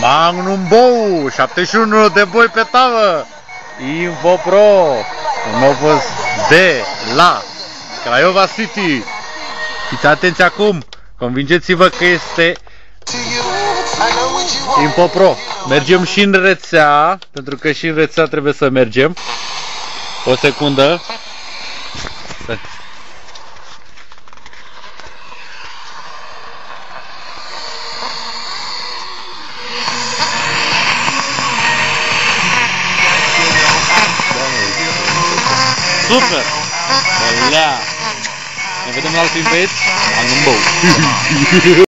Magnum Bow, 71 de boi pe tavă. Info Pro, un nou fost de la Craiova City. Fiți atenți acum, convingeți-vă că este Info Pro. Mergem și în rețea, pentru că și în rețea trebuie să mergem. O secundă. Super! Voilà! Doncs ne vedem la altfel un Anumbo!